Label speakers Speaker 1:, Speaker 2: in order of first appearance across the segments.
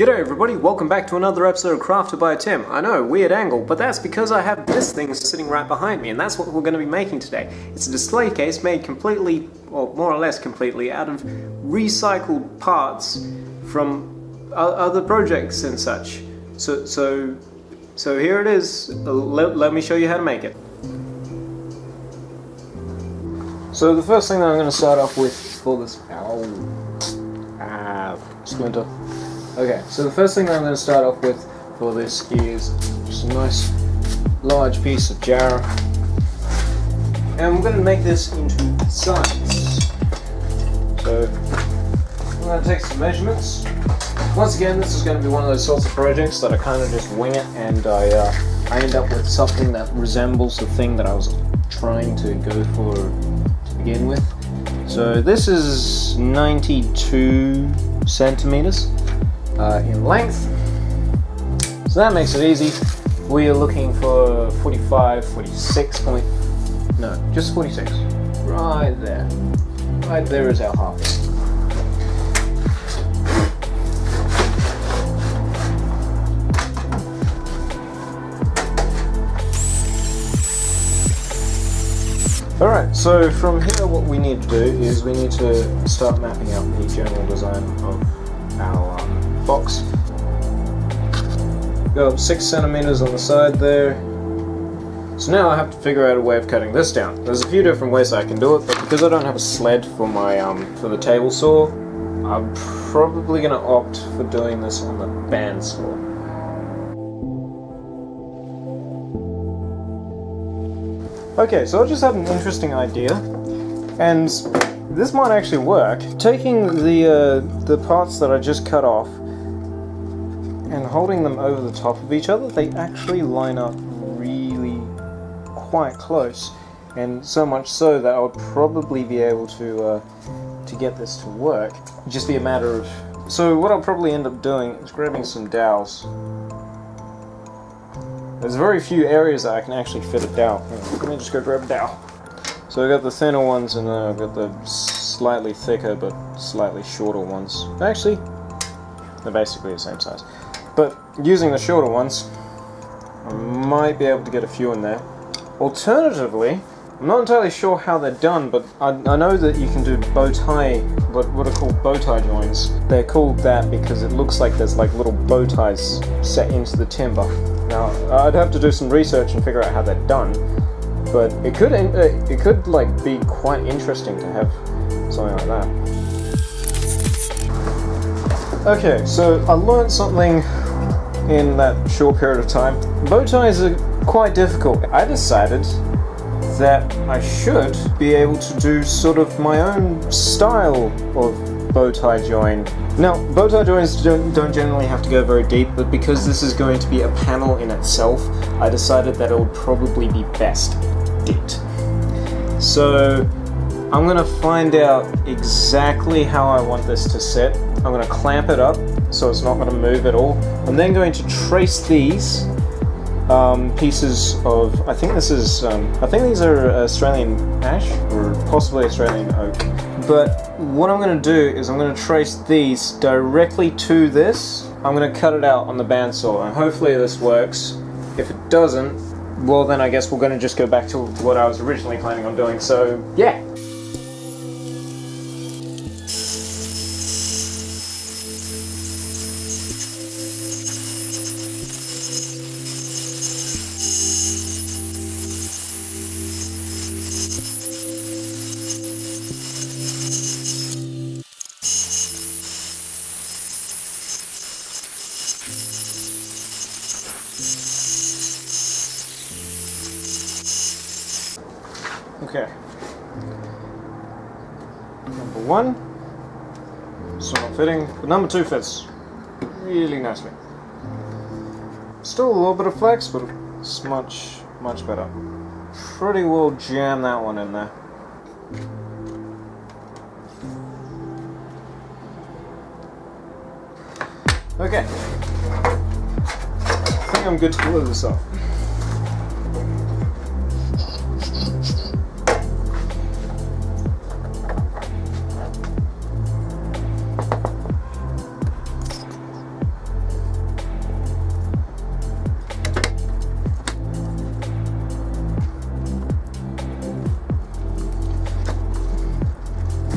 Speaker 1: G'day everybody, welcome back to another episode of Crafted by Tim. I know, weird angle, but that's because I have this thing sitting right behind me, and that's what we're going to be making today. It's a display case made completely, or more or less completely, out of recycled parts from other projects and such. So, so, so here it is. Let, let me show you how to make it. So the first thing that I'm going to start off with for this, ow, ah, splinter. Okay, so the first thing I'm going to start off with for this is just a nice large piece of jarrah. And we're going to make this into sides. So I'm going to take some measurements. Once again, this is going to be one of those sorts of projects that I kind of just wing it and I, uh, I end up with something that resembles the thing that I was trying to go for to begin with. So this is 92 centimeters uh, in length. So that makes it easy. We are looking for 45, 46 point, no, just 46. Right there. Right there is our half. Alright, so from here what we need to do is we need to start mapping out the general design of our box. Go up 6 centimeters on the side there. So now I have to figure out a way of cutting this down. There's a few different ways I can do it, but because I don't have a sled for my um, for the table saw, I'm probably going to opt for doing this on the bandsaw. Okay, so I just had an interesting idea, and this might actually work. Taking the uh, the parts that I just cut off holding them over the top of each other, they actually line up really quite close. And so much so that I would probably be able to uh, to get this to work. Just be a matter of. So what I'll probably end up doing is grabbing some dowels. There's very few areas that I can actually fit a dowel. Let me just go grab a dowel. So I've got the thinner ones and then I've got the slightly thicker but slightly shorter ones. Actually, they're basically the same size. But using the shorter ones, I might be able to get a few in there. Alternatively, I'm not entirely sure how they're done, but I, I know that you can do bow tie, what, what are called bow tie joins. They're called that because it looks like there's like little bow ties set into the timber. Now, I'd have to do some research and figure out how they're done, but it could uh, it could like be quite interesting to have something like that. Okay, so I learned something in that short period of time. Bow ties are quite difficult. I decided that I should be able to do sort of my own style of bow tie join. Now, bow tie joins don't, don't generally have to go very deep, but because this is going to be a panel in itself, I decided that it would probably be best dipped. So, I'm going to find out exactly how I want this to sit I'm going to clamp it up so it's not going to move at all. I'm then going to trace these um, pieces of, I think this is, um, I think these are Australian ash or possibly Australian oak. But what I'm going to do is I'm going to trace these directly to this. I'm going to cut it out on the bandsaw and hopefully this works. If it doesn't, well then I guess we're going to just go back to what I was originally planning on doing. So yeah. Number two fits really nicely. Still a little bit of flex, but it's much, much better. Pretty well jam that one in there. Okay. I think I'm good to glue this off.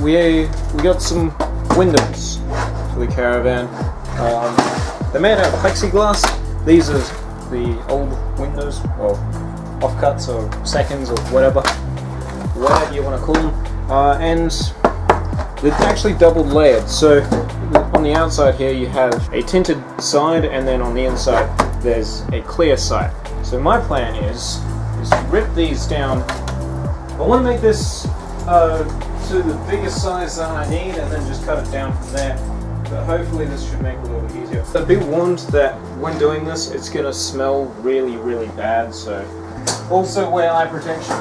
Speaker 1: We we got some windows for the caravan. Um, they're made out of plexiglass. These are the old windows, or offcuts, or seconds, or whatever, whatever you want to call them. Uh, and they're actually double layered. So on the outside here you have a tinted side, and then on the inside there's a clear side. So my plan is is to rip these down. I want to make this uh, to the biggest size that I need, and then just cut it down from there but hopefully this should make it a little bit easier. So be warned that when doing this, it's going to smell really, really bad, so also wear eye protection.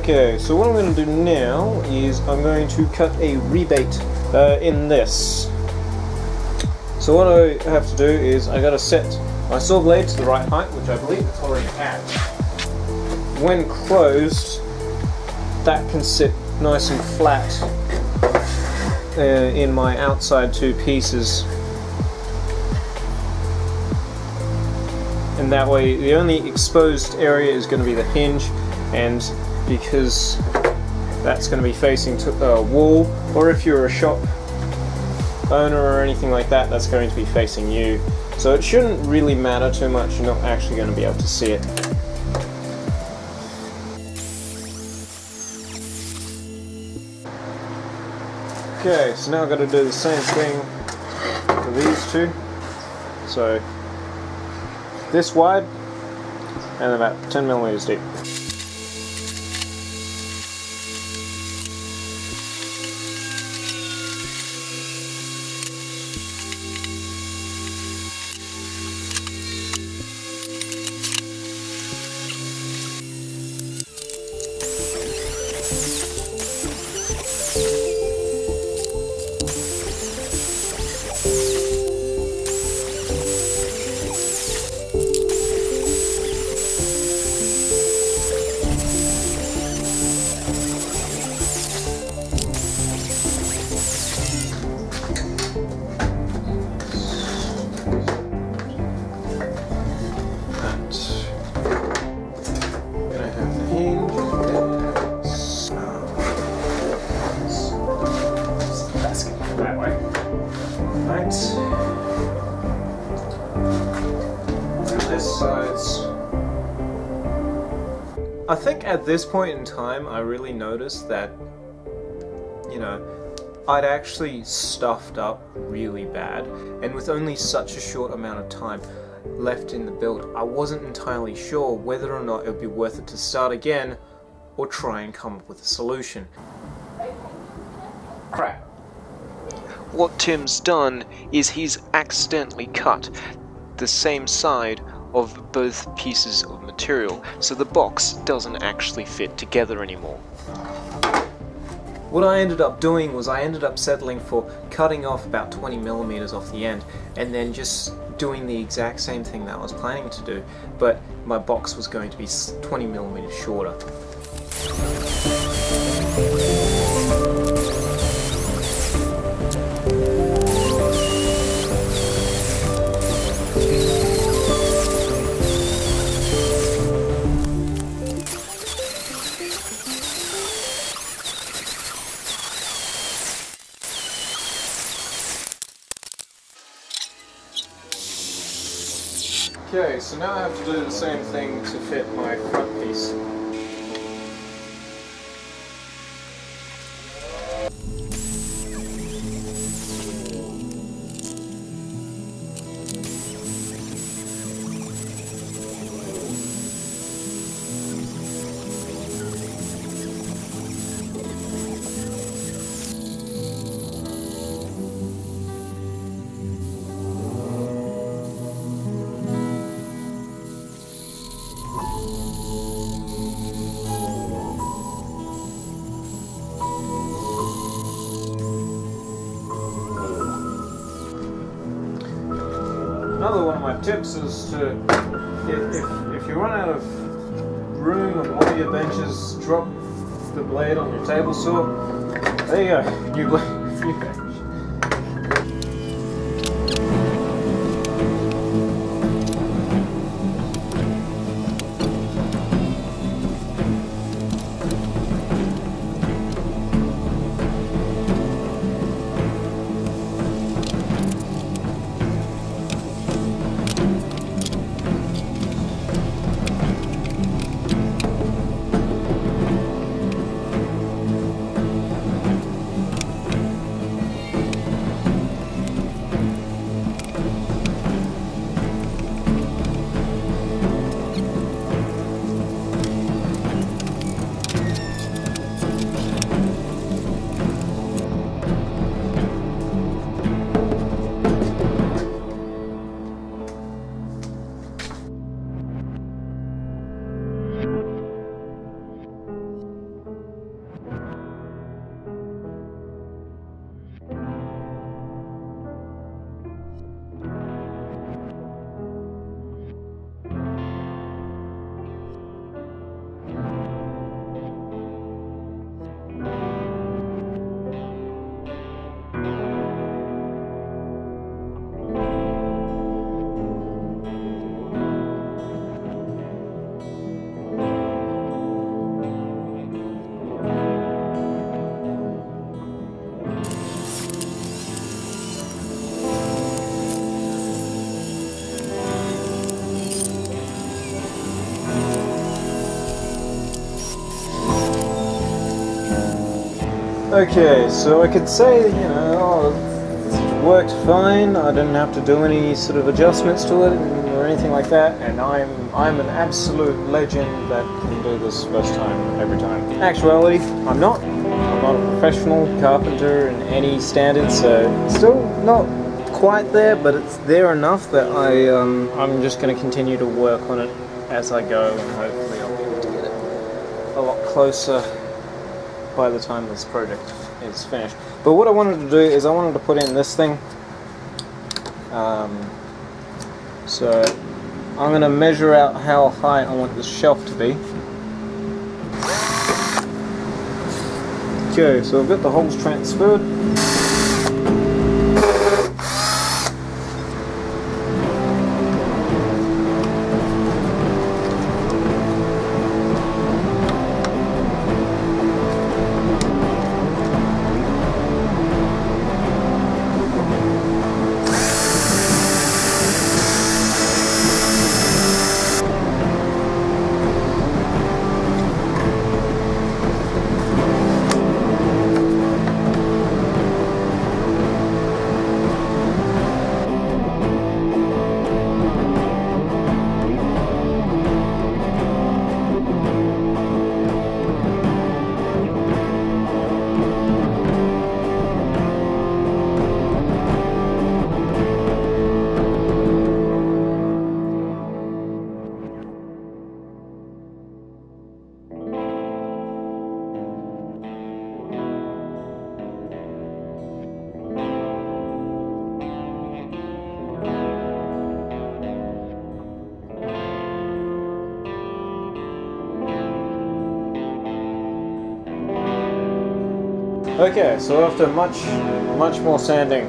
Speaker 1: Okay, so what I'm going to do now is I'm going to cut a rebate uh, in this. So what I have to do is I got to set my saw blade to the right height, which I believe it's already at. When closed, that can sit nice and flat uh, in my outside two pieces. And that way the only exposed area is going to be the hinge and because that's going to be facing to a wall or if you're a shop owner or anything like that that's going to be facing you. So it shouldn't really matter too much you're not actually going to be able to see it. Okay so now I've got to do the same thing for these two. So this wide and about 10 millimeters deep this point in time, I really noticed that, you know, I'd actually stuffed up really bad, and with only such a short amount of time left in the build, I wasn't entirely sure whether or not it would be worth it to start again or try and come up with a solution. Crap.
Speaker 2: What Tim's done is he's accidentally cut the same side of both pieces of material, so the box doesn't actually fit together anymore.
Speaker 1: What I ended up doing was I ended up settling for cutting off about 20 millimeters off the end and then just doing the exact same thing that I was planning to do, but my box was going to be 20 millimeters shorter. Another one of my tips is to, if, if, if you run out of room on one of your benches, drop the blade on your table saw. There you go, new blade, Okay, so I could say, you know, this worked fine. I didn't have to do any sort of adjustments to it or anything like that. And I'm I'm an absolute legend that can do this first time every time. In actuality, I'm not. I'm not a professional carpenter in any standards. So still not quite there, but it's there enough that I um, I'm just going to continue to work on it as I go, and hopefully I'll be able to get it a lot closer by the time this project is finished. But what I wanted to do is I wanted to put in this thing. Um, so I'm going to measure out how high I want this shelf to be. Okay, so I've got the holes transferred. Okay, so after much, much more sanding,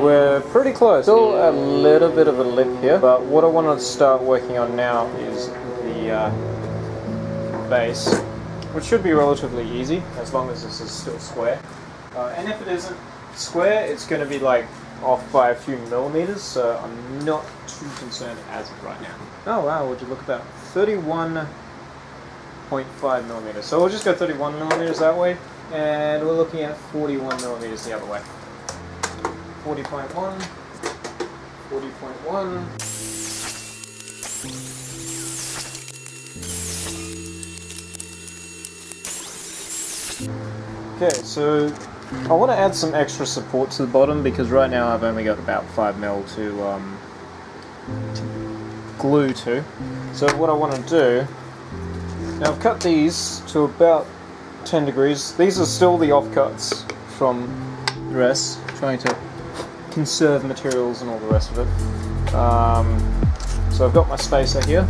Speaker 1: we're pretty close. Still a little bit of a lip here, but what I want to start working on now is the uh, base, which should be relatively easy as long as this is still square. Uh, and if it isn't square, it's going to be like off by a few millimeters, so I'm not too concerned as of right now. Oh wow, would you look at that? 31.5 millimeters. So we'll just go 31 millimeters that way, and we're looking at 41 millimeters the other way. 40.1, 40.1. Okay, so I want to add some extra support to the bottom because right now I've only got about 5 mil to, um, to glue to. So what I want to do, now I've cut these to about 10 degrees. These are still the offcuts from the rest, trying to conserve materials and all the rest of it. Um, so I've got my spacer here,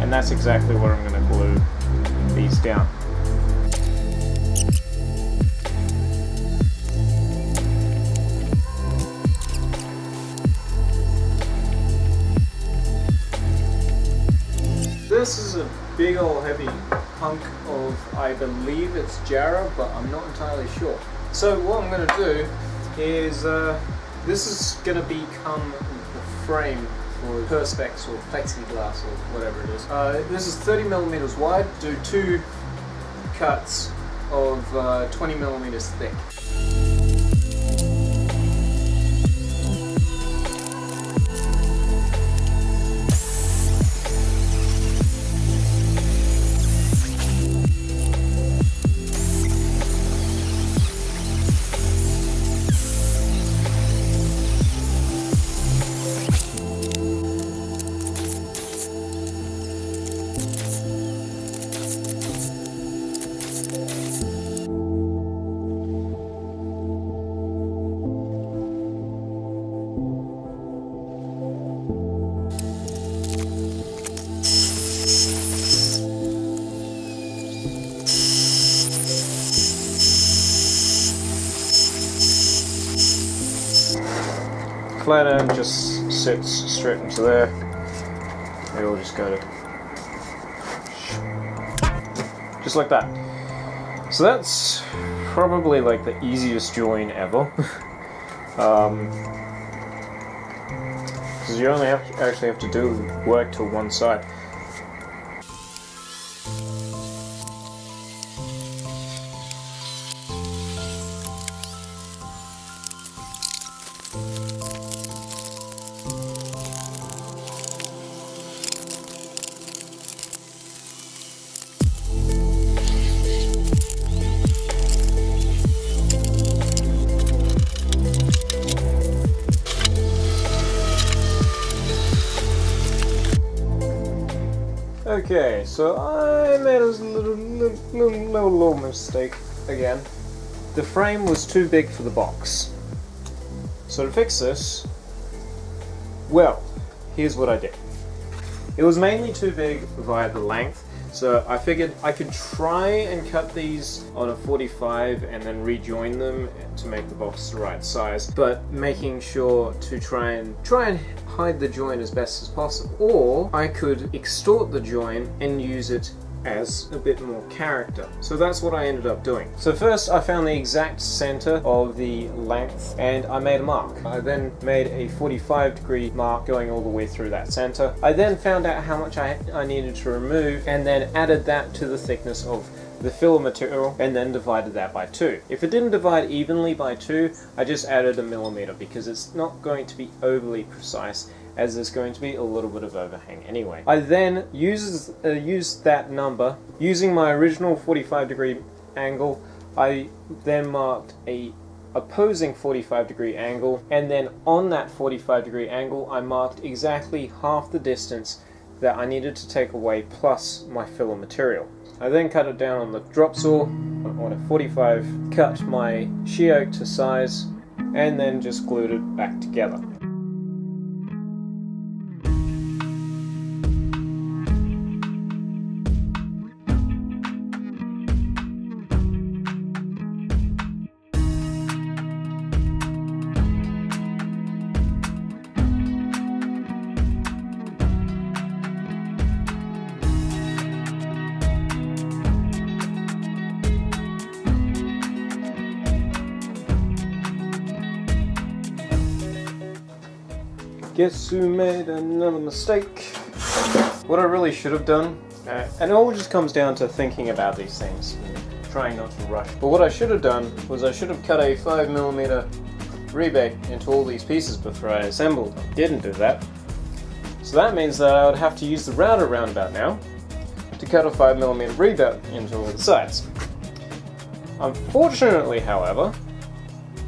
Speaker 1: and that's exactly where I'm going to glue these down. This is a big old heavy of, I believe it's Jarrah, but I'm not entirely sure. So what I'm going to do is, uh, this is going to become the frame for Perspex or plexiglass or whatever it is. Uh, this is 30 millimeters wide, do two cuts of uh, 20 millimeters thick. End just sits straight into there. It'll just go to just like that. So that's probably like the easiest join ever. um, because you only have to actually have to do work to one side. Little, little, little, little, mistake again. The frame was too big for the box. So to fix this, well, here's what I did. It was mainly too big via the length, so I figured I could try and cut these on a 45 and then rejoin them to make the box the right size, but making sure to try and try and hide the join as best as possible. Or I could extort the join and use it as a bit more character. So that's what I ended up doing. So first I found the exact center of the length and I made a mark. I then made a 45 degree mark going all the way through that center. I then found out how much I, I needed to remove and then added that to the thickness of the filler material and then divided that by 2. If it didn't divide evenly by 2, I just added a millimeter because it's not going to be overly precise as there's going to be a little bit of overhang anyway. I then uses, uh, used that number, using my original 45 degree angle, I then marked a opposing 45 degree angle and then on that 45 degree angle I marked exactly half the distance that I needed to take away plus my filler material. I then cut it down on the drop saw on a 45, cut my sheoak to size and then just glued it back together. Guess who made another mistake? What I really should have done, uh, and it all just comes down to thinking about these things, and trying not to rush. But what I should have done was I should have cut a 5mm rebate into all these pieces before I assembled them. Didn't do that. So that means that I would have to use the router roundabout now to cut a 5mm rebate into all the sides. Unfortunately, however,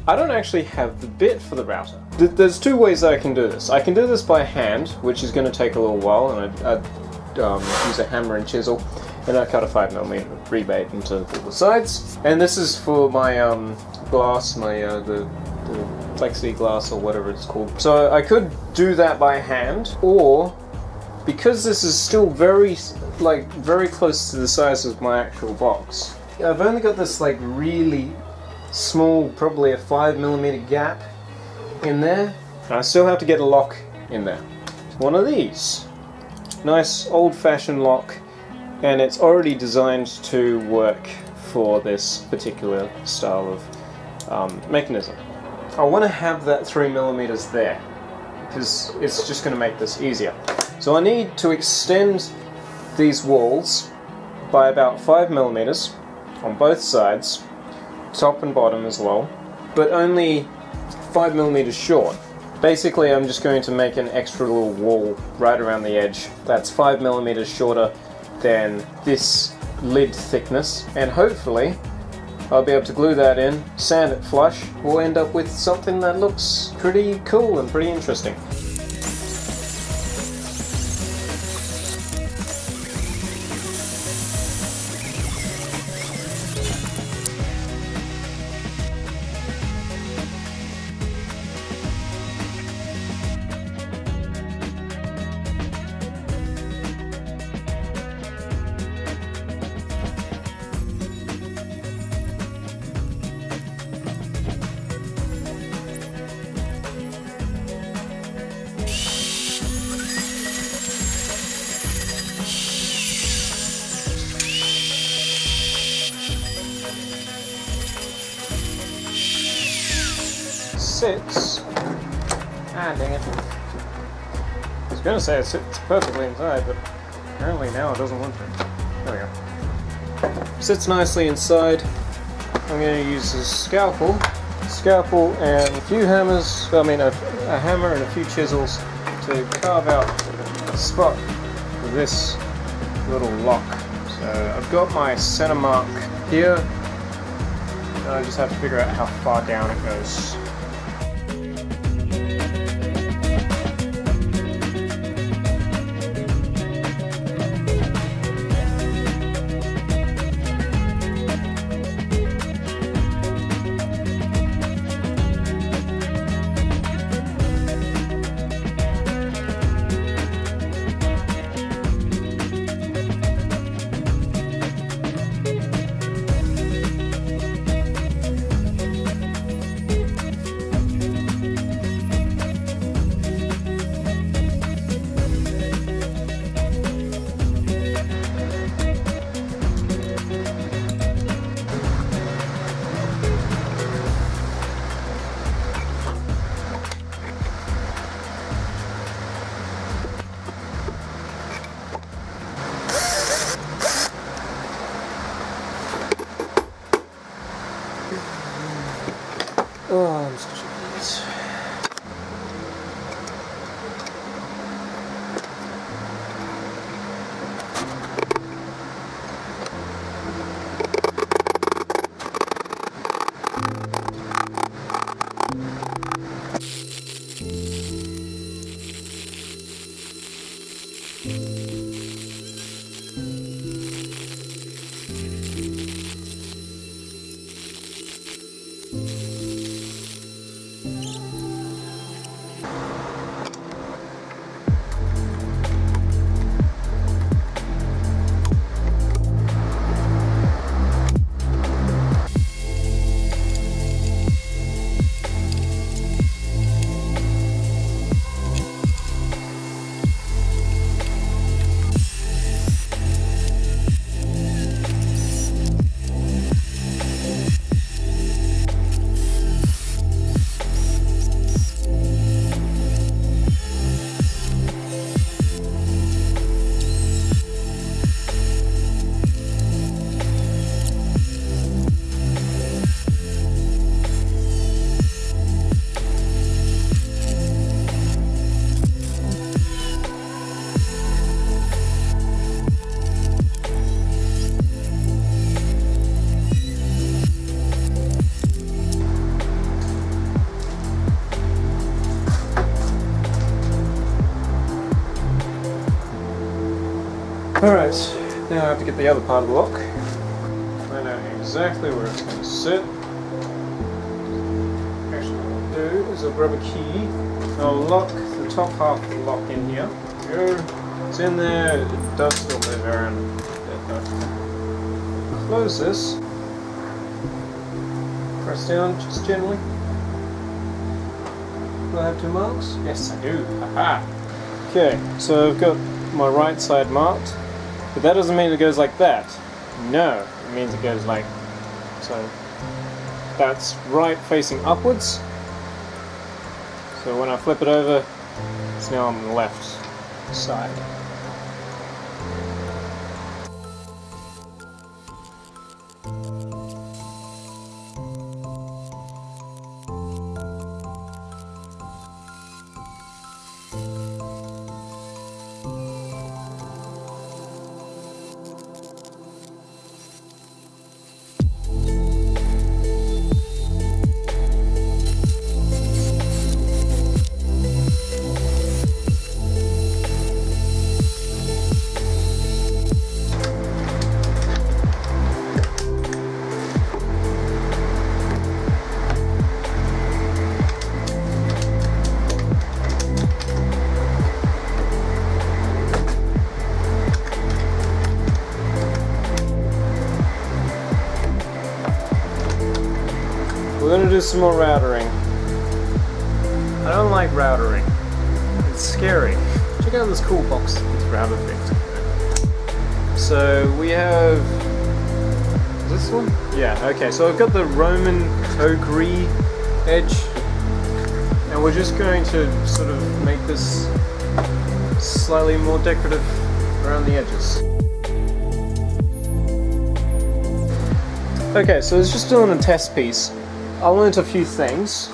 Speaker 1: I don't actually have the bit for the router. Th there's two ways I can do this. I can do this by hand, which is going to take a little while, and I'd, I'd um, use a hammer and chisel, and I cut a 5mm rebate into all the sides. And this is for my um, glass, my uh, the, the plexiglass or whatever it's called. So I could do that by hand, or because this is still very, like, very close to the size of my actual box, I've only got this like really small, probably a 5 millimeter gap in there. I still have to get a lock in there. One of these. Nice old-fashioned lock and it's already designed to work for this particular style of um, mechanism. I want to have that 3 millimeters there because it's just going to make this easier. So I need to extend these walls by about 5 millimeters on both sides, top and bottom as well, but only 5 millimeters short. Basically, I'm just going to make an extra little wall right around the edge that's 5 millimeters shorter than this lid thickness, and hopefully I'll be able to glue that in, sand it flush, we'll end up with something that looks pretty cool and pretty interesting. Was gonna say it sits perfectly inside, but apparently now it doesn't want to. There we go. Sits nicely inside. I'm going to use a scalpel, scalpel and a few hammers, I mean a, a hammer and a few chisels to carve out a spot for this little lock. So I've got my center mark here. I just have to figure out how far down it goes. Alright, now I have to get the other part of the lock. Find out exactly where it's going to sit. Actually, what I'll do is I'll grab a key. I'll lock the top half of the lock in here. It's in there. It does still move around. Close this. Press down just gently. Do I have two marks? Yes, I do. Haha. Okay, so I've got my right side marked, but that doesn't mean it goes like that. No, it means it goes like so. That's right facing upwards. So when I flip it over, it's now on the left side. Do some more routering. I don't like routering. It's scary. Check out this cool box with router. So we have this one? Yeah, okay, so I've got the Roman ogee edge and we're just going to sort of make this slightly more decorative around the edges. Okay, so it's just doing a test piece. I learned a few things.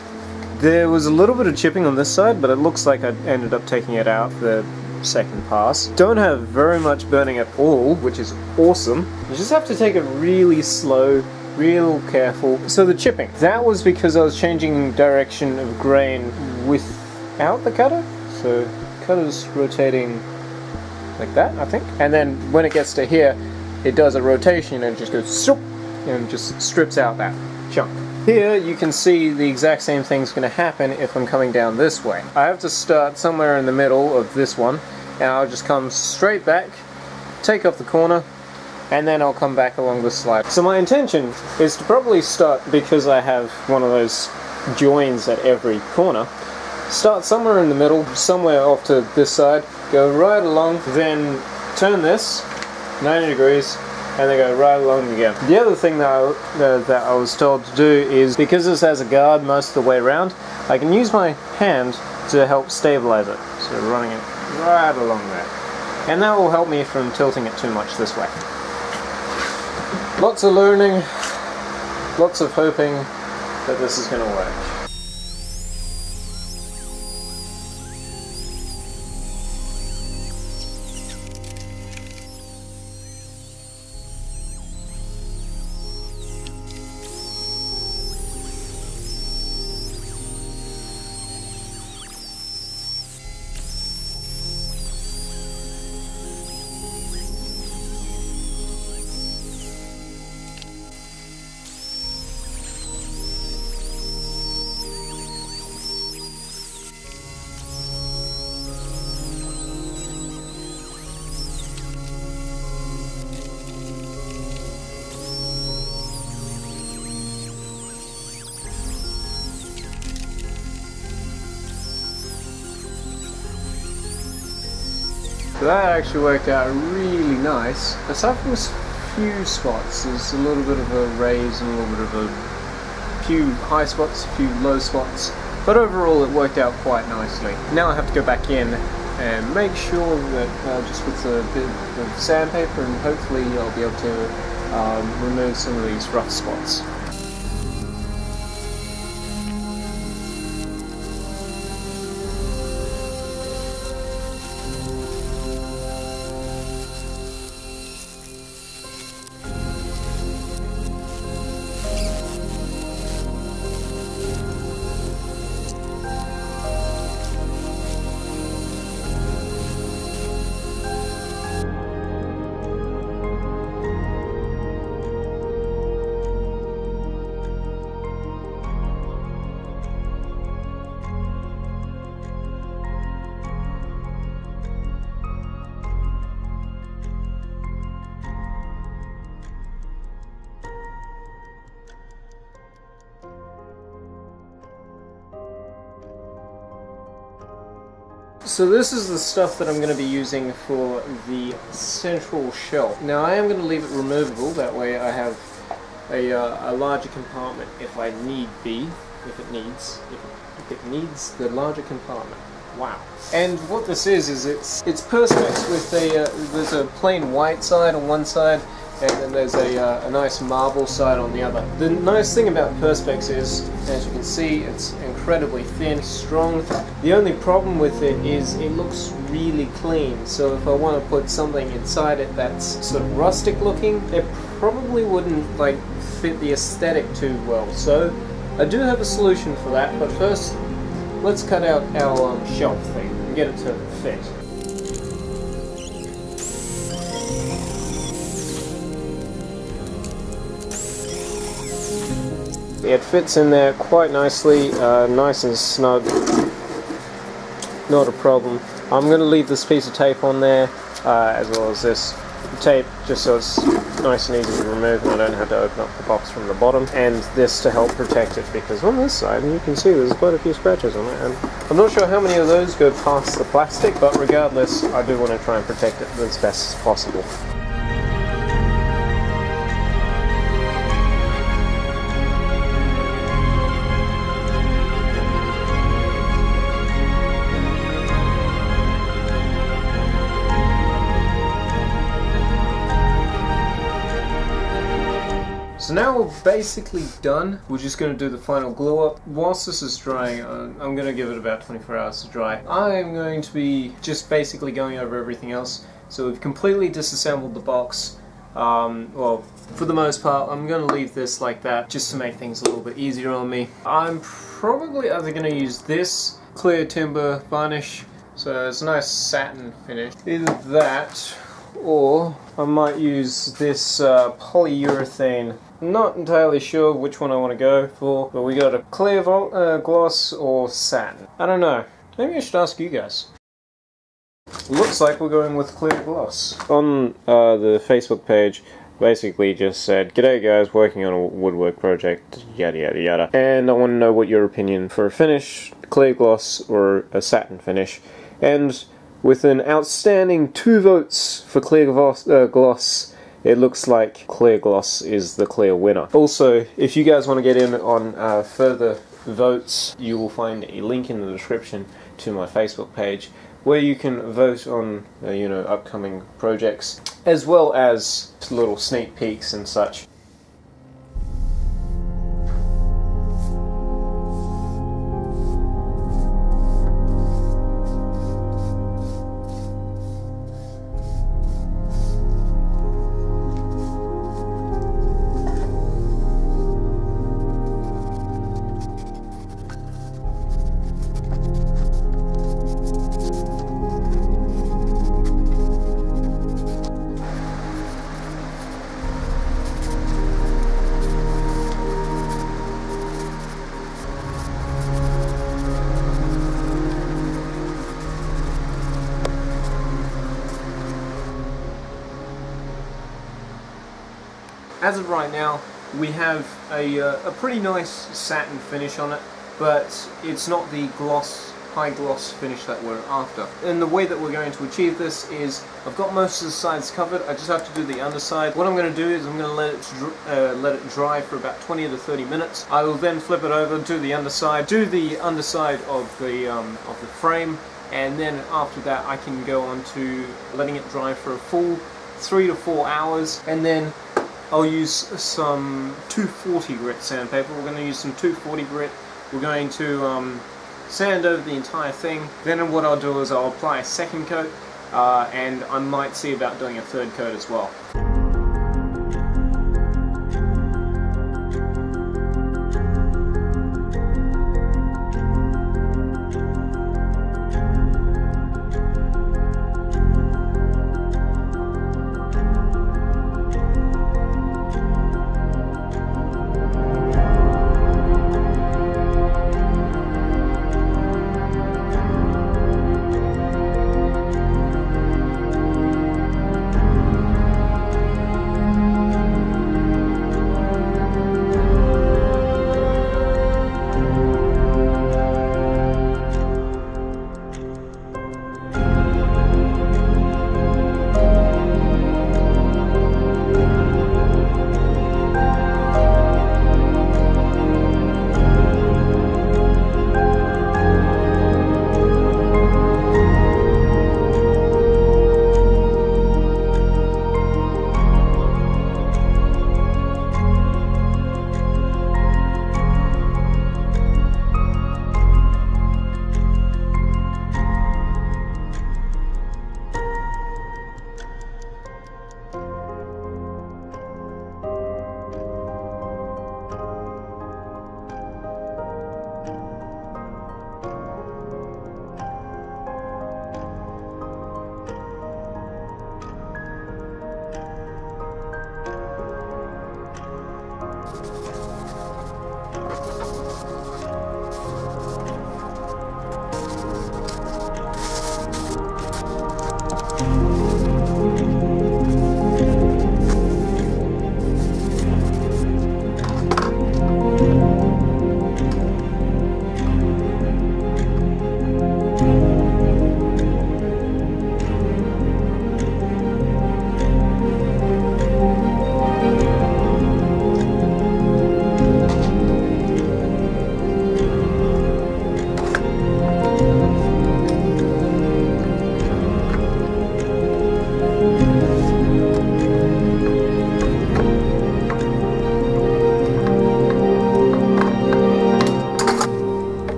Speaker 1: There was a little bit of chipping on this side, but it looks like I ended up taking it out the second pass. Don't have very much burning at all, which is awesome. You just have to take it really slow, real careful. So the chipping, that was because I was changing direction of grain without the cutter. So cutter's rotating like that, I think. And then when it gets to here, it does a rotation and just goes and just strips out that chunk. Here you can see the exact same thing's going to happen if I'm coming down this way. I have to start somewhere in the middle of this one and I'll just come straight back, take off the corner, and then I'll come back along the slide. So my intention is to probably start, because I have one of those joins at every corner, start somewhere in the middle, somewhere off to this side, go right along, then turn this 90 degrees, and they go right along again. The other thing that I, uh, that I was told to do is because this has a guard most of the way around, I can use my hand to help stabilize it. So running it right along there. And that will help me from tilting it too much this way. Lots of learning, lots of hoping that this is going to work. So that actually worked out really nice. Aside from a few spots, there's a little bit of a raise and a little bit of a few high spots, a few low spots. But overall it worked out quite nicely. Now I have to go back in and make sure that uh, just with a bit of sandpaper and hopefully I'll be able to um, remove some of these rough spots. So this is the stuff that I'm going to be using for the central shelf. Now I am going to leave it removable, that way I have a, uh, a larger compartment if I need be, if it needs, if it, if it needs the larger compartment. Wow. And what this is, is it's it's Perspex with a, uh, there's a plain white side on one side, and then there's a, uh, a nice marble side on the other. The nice thing about Perspex is, as you can see, it's incredibly thin, strong. The only problem with it is it looks really clean, so if I want to put something inside it that's sort of rustic looking, it probably wouldn't like fit the aesthetic too well. So I do have a solution for that, but first let's cut out our um, shelf thing and get it to fit. It fits in there quite nicely, uh, nice and snug, not a problem. I'm going to leave this piece of tape on there, uh, as well as this tape, just so it's nice and easy to remove and I don't have to open up the box from the bottom and this to help protect it because on this side you can see there's quite a few scratches on it and I'm not sure how many of those go past the plastic but regardless I do want to try and protect it as best as possible. So now we're basically done. We're just going to do the final glue up. Whilst this is drying, I'm going to give it about 24 hours to dry. I'm going to be just basically going over everything else. So we've completely disassembled the box. Um, well, for the most part, I'm going to leave this like that just to make things a little bit easier on me. I'm probably either going to use this clear timber varnish, so it's a nice satin finish. Either that, or I might use this uh, polyurethane not entirely sure which one I want to go for, but we got a clear uh, gloss or satin. I don't know. Maybe I should ask you guys. Looks like we're going with clear gloss. On uh, the Facebook page, basically just said, G'day guys, working on a woodwork project, yada yada yada. And I want to know what your opinion for a finish, clear gloss or a satin finish. And with an outstanding two votes for clear gloss, uh, gloss it looks like Clear Gloss is the clear winner. Also, if you guys want to get in on uh, further votes, you will find a link in the description to my Facebook page where you can vote on uh, you know upcoming projects as well as little sneak peeks and such. As of right now, we have a, uh, a pretty nice satin finish on it, but it's not the gloss, high gloss finish that we're after. And the way that we're going to achieve this is, I've got most of the sides covered, I just have to do the underside. What I'm going to do is I'm going to let it, uh, let it dry for about 20 to 30 minutes. I will then flip it over, do the underside, do the underside of the, um, of the frame, and then after that I can go on to letting it dry for a full three to four hours, and then I'll use some 240 grit sandpaper. We're going to use some 240 grit. We're going to um, sand over the entire thing. Then what I'll do is I'll apply a second coat uh, and I might see about doing a third coat as well.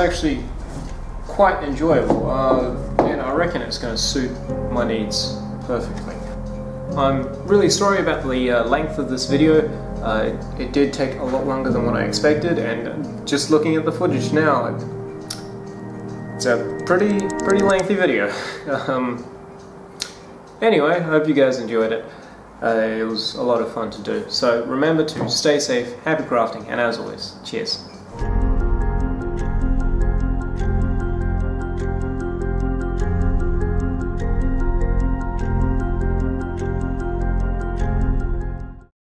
Speaker 1: Actually quite enjoyable, uh, and I reckon it's going to suit my needs perfectly. I'm really sorry about the uh, length of this video. Uh, it, it, did take a lot longer than what I expected, and just looking at the footage now, it's a pretty pretty lengthy video. um, anyway, I hope you guys enjoyed it. Uh, it was a lot of fun to do. So remember to stay safe, happy crafting, and as always, cheers.